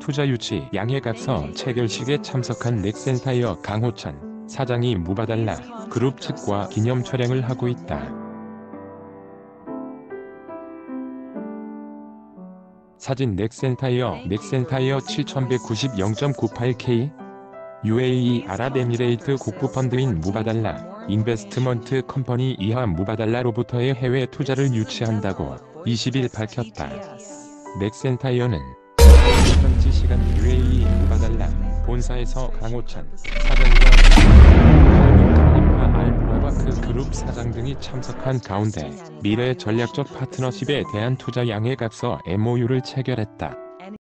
투자 유치 양해 각서 체결식에 참석한 넥센타이어 강호찬 사장이 무바달라 그룹 측과 기념 촬영을 하고 있다. 사진 넥센타이어 넥센타이어 7190 0.98K UAE 아랍에미레이트 국부 펀드인 무바달라 인베스트먼트 컴퍼니 이하 무바달라로부터의 해외 투자를 유치한다고 20일 밝혔다. 넥센타이어는 현지 시간 UAE 무바달라 본사에서 강호찬 사장과 칼리파 알무라바크 그룹 사장 등이 참석한 가운데 미래 전략적 파트너십에 대한 투자 양해 각서 MOU를 체결했다.